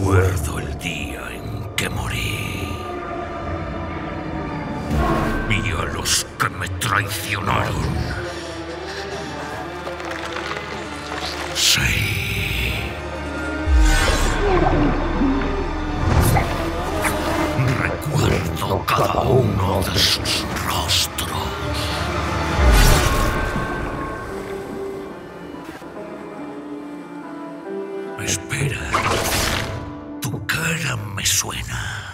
Recuerdo el día en que morí. Vi a los que me traicionaron. Sí. Recuerdo cada uno de sus rostros. Espera. Cara me suena.